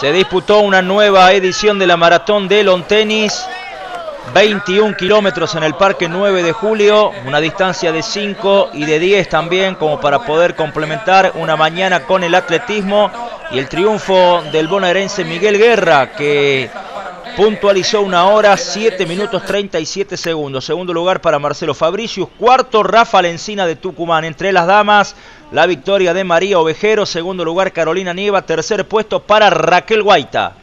Se disputó una nueva edición de la maratón de Long Tenis. 21 kilómetros en el Parque 9 de Julio, una distancia de 5 y de 10 también como para poder complementar una mañana con el atletismo y el triunfo del bonaerense Miguel Guerra que puntualizó una hora, 7 minutos 37 segundos. Segundo lugar para Marcelo Fabricius. Cuarto, Rafa Lencina de Tucumán. Entre las damas, la victoria de María Ovejero. Segundo lugar, Carolina Nieva. Tercer puesto para Raquel Guaita.